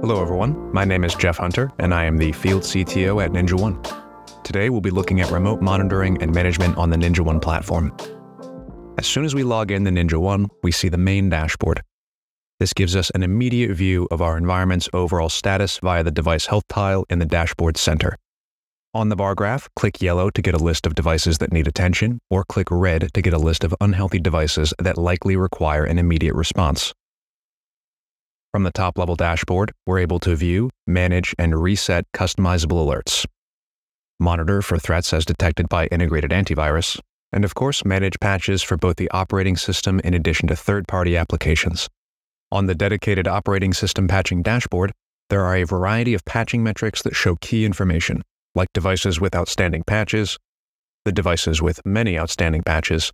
Hello, everyone. My name is Jeff Hunter, and I am the Field CTO at Ninja One. Today, we'll be looking at remote monitoring and management on the Ninja One platform. As soon as we log in to Ninja One, we see the main dashboard. This gives us an immediate view of our environment's overall status via the device health tile in the dashboard center. On the bar graph, click yellow to get a list of devices that need attention, or click red to get a list of unhealthy devices that likely require an immediate response. From the top level dashboard, we're able to view, manage, and reset customizable alerts, monitor for threats as detected by integrated antivirus, and of course, manage patches for both the operating system in addition to third party applications. On the dedicated operating system patching dashboard, there are a variety of patching metrics that show key information, like devices with outstanding patches, the devices with many outstanding patches,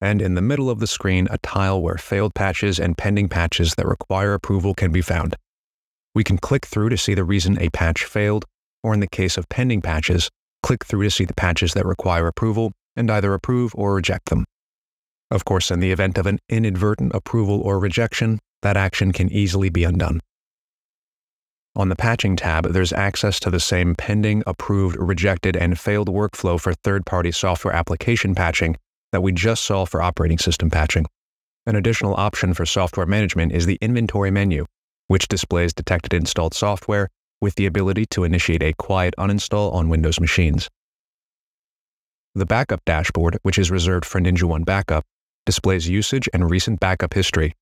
and in the middle of the screen, a tile where failed patches and pending patches that require approval can be found. We can click through to see the reason a patch failed, or in the case of pending patches, click through to see the patches that require approval and either approve or reject them. Of course, in the event of an inadvertent approval or rejection, that action can easily be undone. On the Patching tab, there's access to the same pending, approved, rejected, and failed workflow for third-party software application patching that we just saw for operating system patching. An additional option for software management is the Inventory menu, which displays detected installed software with the ability to initiate a quiet uninstall on Windows machines. The Backup dashboard, which is reserved for Ninja One Backup, displays usage and recent backup history.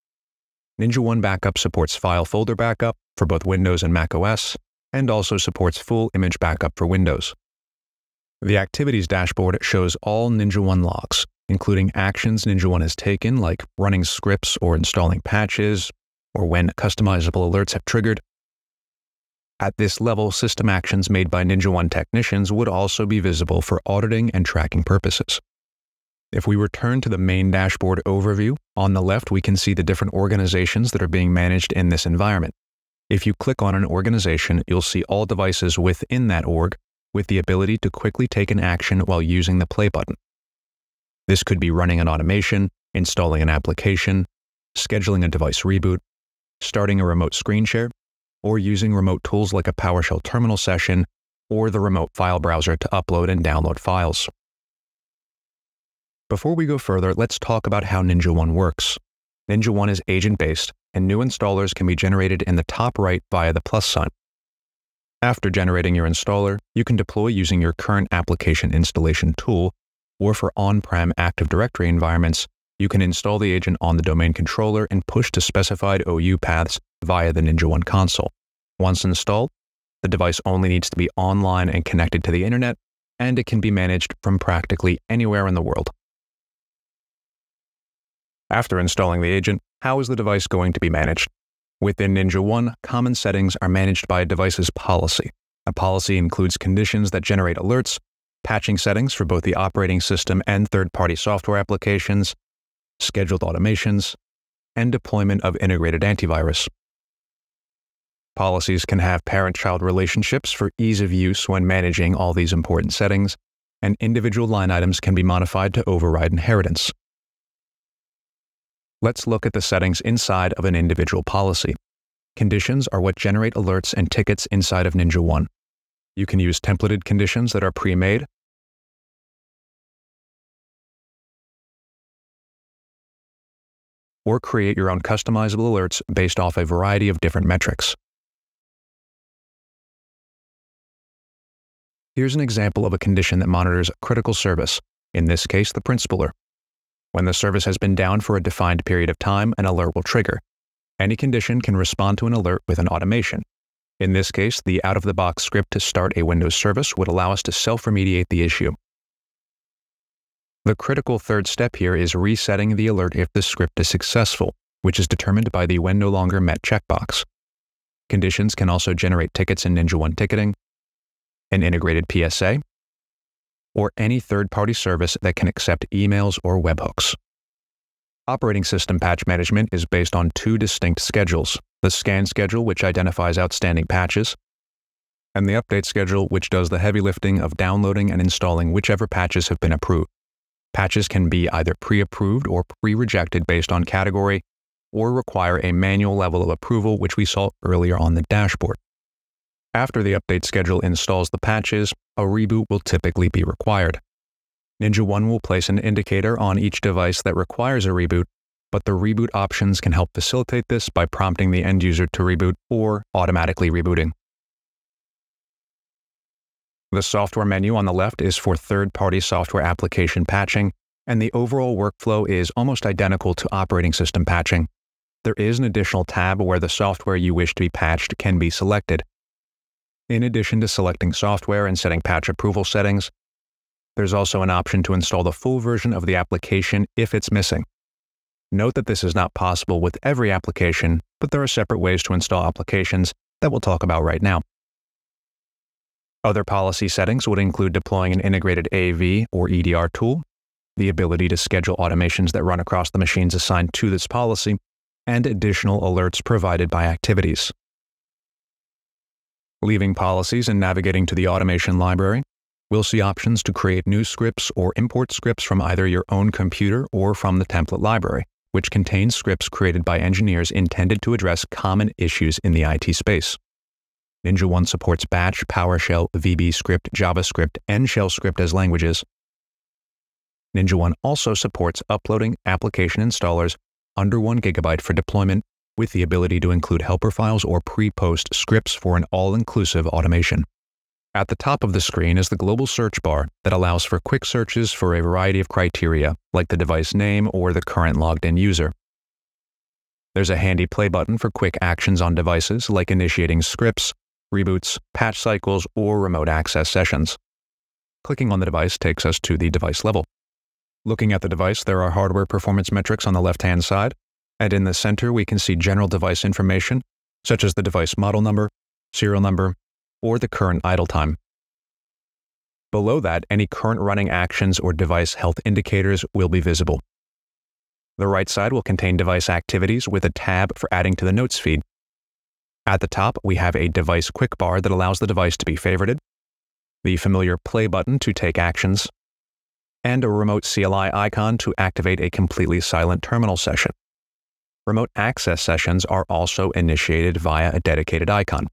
Ninja One Backup supports file folder backup for both Windows and Mac OS, and also supports full image backup for Windows. The Activities dashboard shows all Ninja One logs, including actions Ninja One has taken, like running scripts or installing patches, or when customizable alerts have triggered. At this level, system actions made by Ninja One technicians would also be visible for auditing and tracking purposes. If we return to the main dashboard overview, on the left we can see the different organizations that are being managed in this environment. If you click on an organization, you'll see all devices within that org with the ability to quickly take an action while using the play button. This could be running an automation, installing an application, scheduling a device reboot, starting a remote screen share, or using remote tools like a PowerShell terminal session or the remote file browser to upload and download files. Before we go further, let's talk about how Ninja One works. Ninja One is agent-based, and new installers can be generated in the top right via the plus sign. After generating your installer, you can deploy using your current application installation tool or for on-prem Active Directory environments, you can install the agent on the domain controller and push to specified OU paths via the Ninja One console. Once installed, the device only needs to be online and connected to the internet, and it can be managed from practically anywhere in the world. After installing the agent, how is the device going to be managed? Within Ninja One, common settings are managed by a device's policy. A policy includes conditions that generate alerts patching settings for both the operating system and third-party software applications, scheduled automations, and deployment of integrated antivirus. Policies can have parent-child relationships for ease of use when managing all these important settings, and individual line items can be modified to override inheritance. Let's look at the settings inside of an individual policy. Conditions are what generate alerts and tickets inside of Ninja One. You can use templated conditions that are pre-made, or create your own customizable alerts based off a variety of different metrics. Here's an example of a condition that monitors critical service, in this case the print spooler. When the service has been down for a defined period of time, an alert will trigger. Any condition can respond to an alert with an automation. In this case, the out-of-the-box script to start a Windows service would allow us to self-remediate the issue. The critical third step here is resetting the alert if the script is successful, which is determined by the when no longer met checkbox. Conditions can also generate tickets in Ninja One ticketing, an integrated PSA, or any third-party service that can accept emails or webhooks. Operating system patch management is based on two distinct schedules, the scan schedule, which identifies outstanding patches, and the update schedule, which does the heavy lifting of downloading and installing whichever patches have been approved. Patches can be either pre-approved or pre-rejected based on category, or require a manual level of approval, which we saw earlier on the dashboard. After the update schedule installs the patches, a reboot will typically be required. Ninja One will place an indicator on each device that requires a reboot, but the reboot options can help facilitate this by prompting the end user to reboot or automatically rebooting. The software menu on the left is for third-party software application patching, and the overall workflow is almost identical to operating system patching. There is an additional tab where the software you wish to be patched can be selected. In addition to selecting software and setting patch approval settings, there's also an option to install the full version of the application if it's missing. Note that this is not possible with every application, but there are separate ways to install applications that we'll talk about right now. Other policy settings would include deploying an integrated AV or EDR tool, the ability to schedule automations that run across the machines assigned to this policy, and additional alerts provided by activities. Leaving policies and navigating to the automation library, we'll see options to create new scripts or import scripts from either your own computer or from the template library, which contains scripts created by engineers intended to address common issues in the IT space. Ninja One supports Batch, PowerShell, VB Script, JavaScript, and Shell Script as languages. Ninja One also supports uploading application installers under 1 gigabyte for deployment with the ability to include helper files or pre-post scripts for an all-inclusive automation. At the top of the screen is the global search bar that allows for quick searches for a variety of criteria, like the device name or the current logged-in user. There's a handy play button for quick actions on devices like initiating scripts, reboots, patch cycles, or remote access sessions. Clicking on the device takes us to the device level. Looking at the device, there are hardware performance metrics on the left-hand side, and in the center we can see general device information, such as the device model number, serial number, or the current idle time. Below that, any current running actions or device health indicators will be visible. The right side will contain device activities with a tab for adding to the notes feed. At the top, we have a device quick bar that allows the device to be favorited, the familiar play button to take actions, and a remote CLI icon to activate a completely silent terminal session. Remote access sessions are also initiated via a dedicated icon.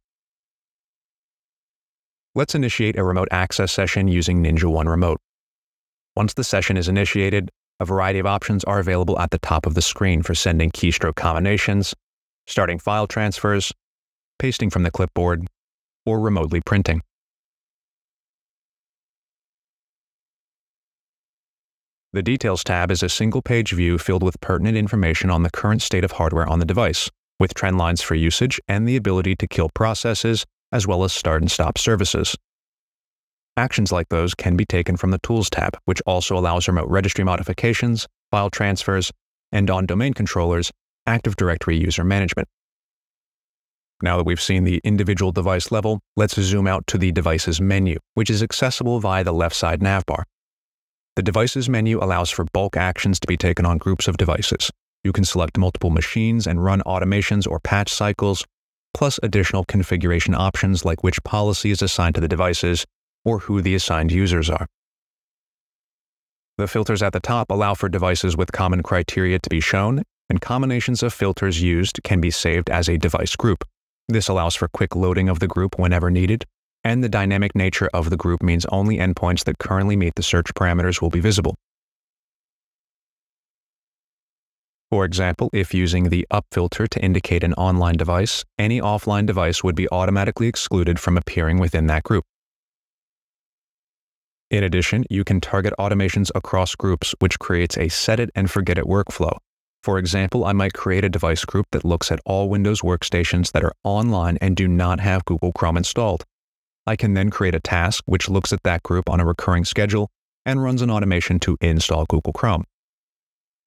Let's initiate a remote access session using Ninja One Remote. Once the session is initiated, a variety of options are available at the top of the screen for sending keystroke combinations, starting file transfers, pasting from the clipboard, or remotely printing. The Details tab is a single-page view filled with pertinent information on the current state of hardware on the device, with trend lines for usage and the ability to kill processes, as well as start and stop services. Actions like those can be taken from the Tools tab, which also allows remote registry modifications, file transfers, and on domain controllers, Active Directory user management. Now that we've seen the individual device level, let's zoom out to the Devices menu, which is accessible via the left side navbar. The Devices menu allows for bulk actions to be taken on groups of devices. You can select multiple machines and run automations or patch cycles, plus additional configuration options like which policy is assigned to the devices or who the assigned users are. The filters at the top allow for devices with common criteria to be shown, and combinations of filters used can be saved as a device group. This allows for quick loading of the group whenever needed, and the dynamic nature of the group means only endpoints that currently meet the search parameters will be visible. For example, if using the up filter to indicate an online device, any offline device would be automatically excluded from appearing within that group. In addition, you can target automations across groups, which creates a set it and forget it workflow. For example, I might create a device group that looks at all Windows workstations that are online and do not have Google Chrome installed. I can then create a task which looks at that group on a recurring schedule and runs an automation to install Google Chrome.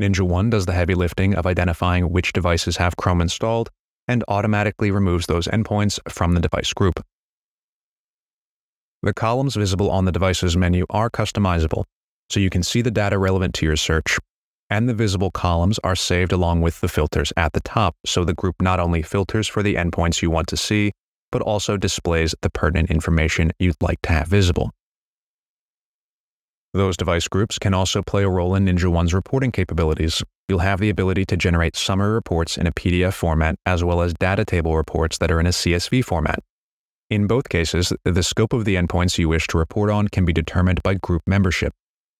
Ninja One does the heavy lifting of identifying which devices have Chrome installed and automatically removes those endpoints from the device group. The columns visible on the Devices menu are customizable, so you can see the data relevant to your search, and the visible columns are saved along with the filters at the top, so the group not only filters for the endpoints you want to see, but also displays the pertinent information you'd like to have visible. Those device groups can also play a role in Ninja One's reporting capabilities, you'll have the ability to generate summary reports in a PDF format as well as data table reports that are in a CSV format. In both cases, the scope of the endpoints you wish to report on can be determined by group membership.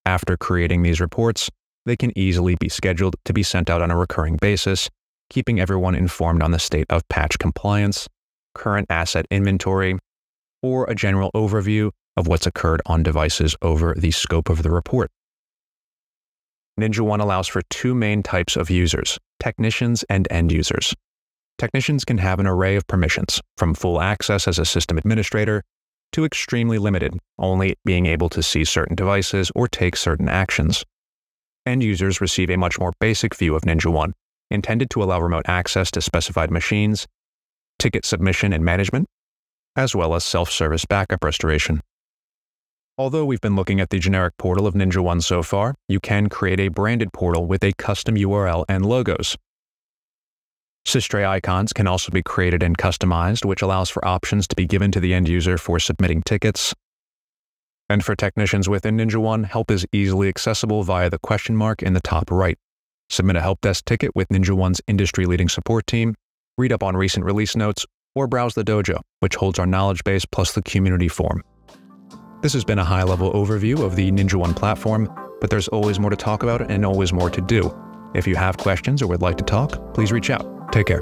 After creating these reports, they can easily be scheduled to be sent out on a recurring basis, keeping everyone informed on the state of patch compliance, current asset inventory, or a general overview of what's occurred on devices over the scope of the report. NinjaOne allows for two main types of users, technicians and end users. Technicians can have an array of permissions, from full access as a system administrator to extremely limited, only being able to see certain devices or take certain actions. End users receive a much more basic view of Ninja One, intended to allow remote access to specified machines, ticket submission and management, as well as self-service backup restoration. Although we've been looking at the generic portal of Ninja One so far, you can create a branded portal with a custom URL and logos. Systray icons can also be created and customized, which allows for options to be given to the end user for submitting tickets. And for technicians within Ninja One, help is easily accessible via the question mark in the top right. Submit a help desk ticket with Ninja One's industry-leading support team, read up on recent release notes, or browse the dojo, which holds our knowledge base plus the community forum. This has been a high-level overview of the Ninja One platform, but there's always more to talk about and always more to do. If you have questions or would like to talk, please reach out. Take care.